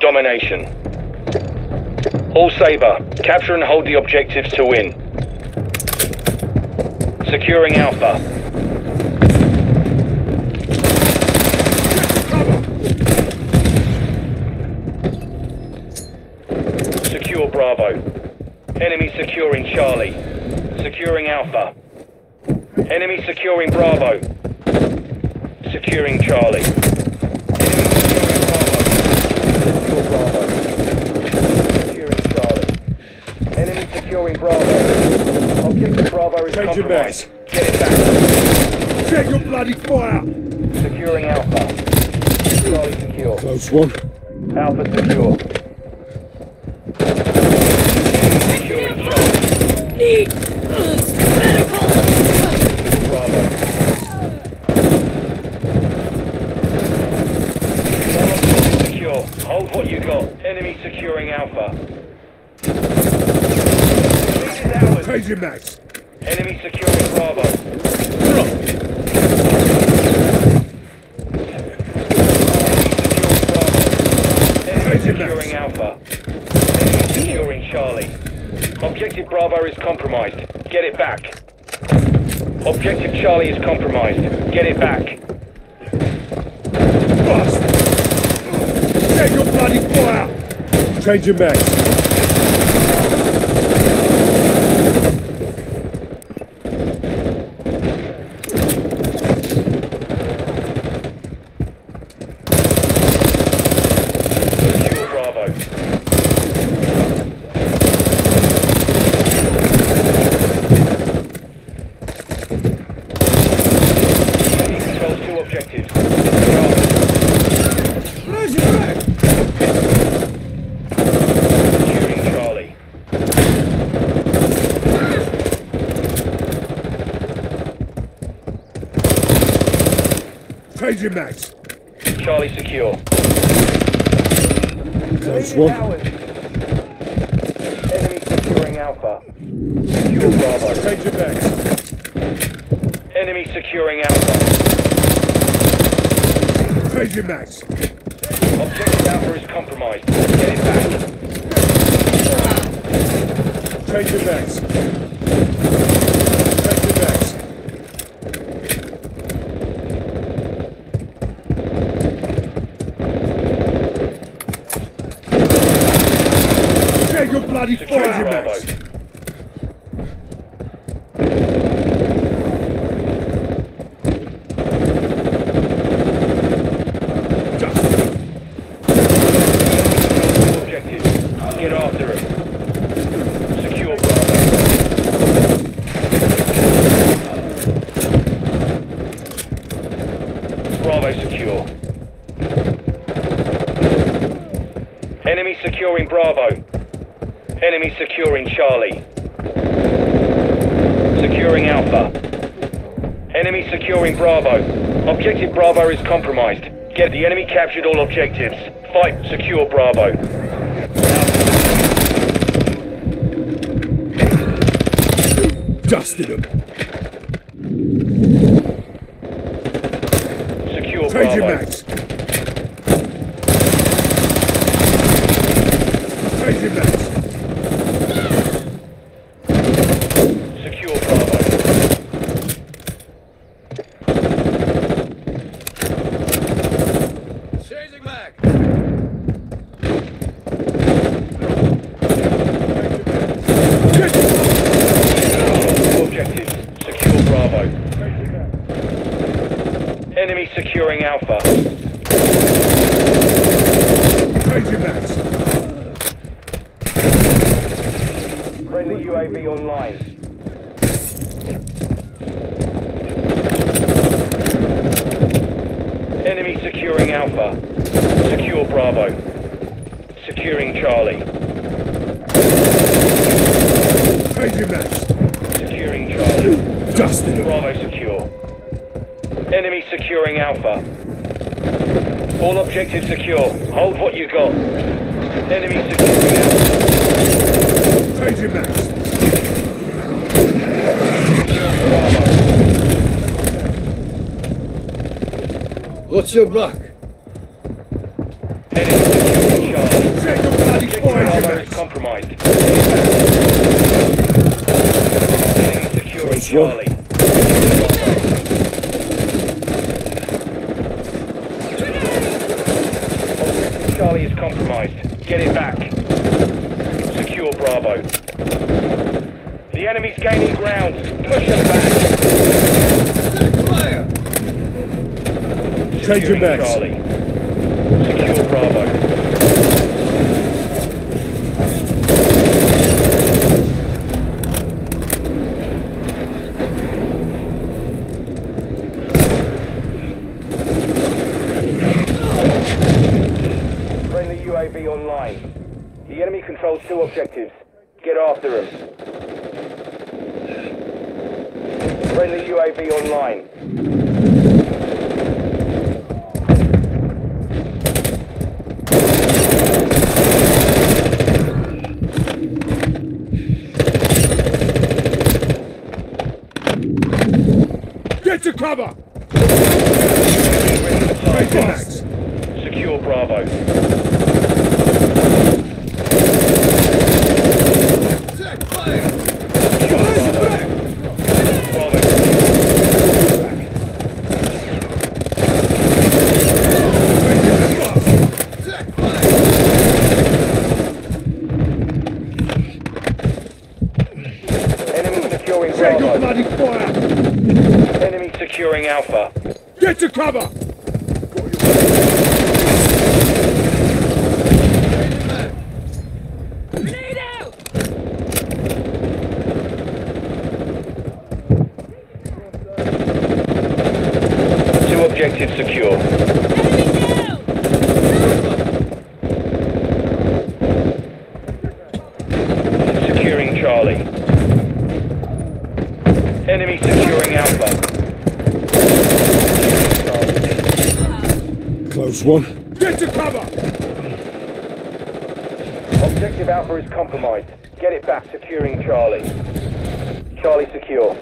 Domination. All Sabre, capture and hold the objectives to win. Securing Alpha. Secure Bravo. Enemy securing Charlie. Securing Alpha. Enemy securing Bravo. Securing Charlie. Enemy securing Bravo. Secure Bravo. Enemy securing Bravo. Objective Bravo is Change your. Get it back. Check your bloody fire! Securing Alpha. Charlie secure. Close one. Alpha secure. Securing Charlie. Bravo. Hold what you got. Enemy securing Alpha. Lead is ours. Changing mags. Enemy securing Bravo. Objective Bravo is compromised. Get it back. Objective Charlie is compromised. Get it back. Bust! Check your bloody fire! Changing mags. Secure Bravo. Enemy controls two objectives. Bravo. Securing Charlie. Changing mags. Charlie secure. Close one. Enemy securing Alpha. Secure Bravo. Changing mags. Enemy securing Alpha. Changing mags. Objective Alpha is compromised. Get it back. Changing mags. Changing mags. Check your bloody Secure fire! Changing Bravo. mags. Objective. Get after him. Secure Bravo. Bravo secure. Enemy securing Bravo. Enemy securing Charlie. Securing Alpha. Enemy securing Bravo. Objective Bravo is compromised. Get the enemy captured all objectives. Fight secure Bravo. Dusted them. Secure Changing Bravo. mags. Changing mags. Secure Bravo. Changing back. All objectives. Secure Bravo. Enemy securing Alpha. Changing mags. Friendly UAV online. Enemy securing Alpha. Secure Bravo. Securing Charlie. Securing Charlie. Dusted. Bravo secure. Enemy securing Alpha. All objectives secure. Hold what you got. Enemy securing Alpha. Your max. What's your back? Enemy securing Charlie. Check your bloody Objective fire your Bravo is max. compromised. Securing Charlie. Charlie is compromised. Get it back. Secure Bravo. The enemy's gaining ground. Push them back. Fire! Change your. Charlie. Secure Bravo. UAV online. The enemy controls two objectives. Get after them. Friendly UAV online. Get to cover. Secure Bravo. Securing Check Bravo. bloody fire. Enemy securing Alpha. Get to cover. Two objectives secure. Enemy down! Securing Charlie. Enemy securing Alpha. Close one. Get to cover. Objective Alpha is compromised. Get it back, securing Charlie. Charlie secure.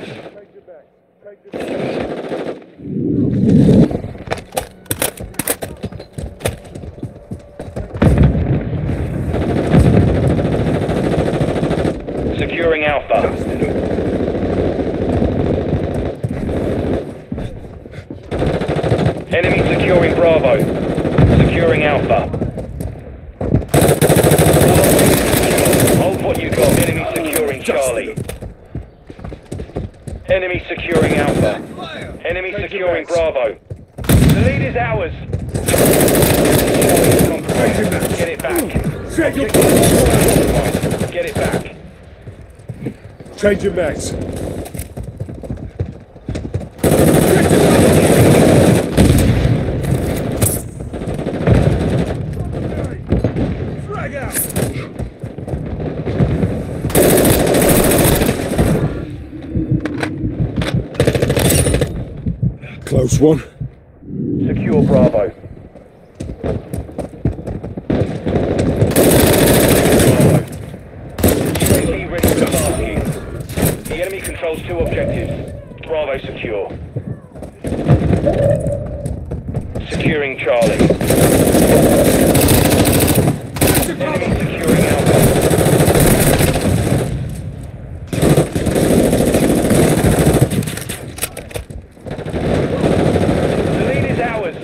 Securing Alpha. Enemy securing Bravo. Securing Alpha. Hold what you got. Enemy securing Charlie. Enemy securing Alpha. Enemy securing Bravo. The lead is ours. Charlie is compromised. Get it back. Check your Compromised. Get it back. Change your max. Close one. Secure Bravo. Ready. The enemy controls two objectives. Bravo secure. Securing Charlie. Enemy securing Alpha. The lead is ours.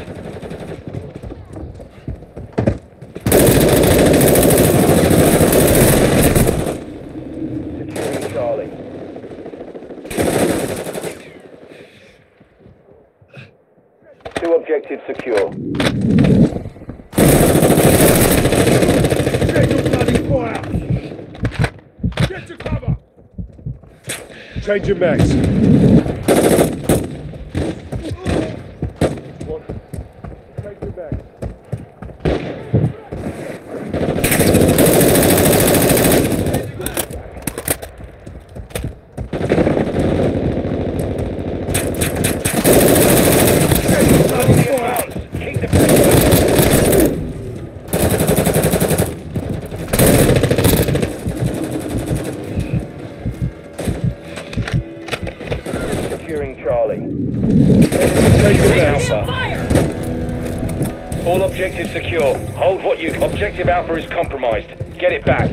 Securing Charlie. Two objectives secure. Check your bloody fire. Get to cover. Change your max. One. Change your max. Charlie. The best. Alpha. All objectives secure. Hold what you... Objective Alpha is compromised. Get it back.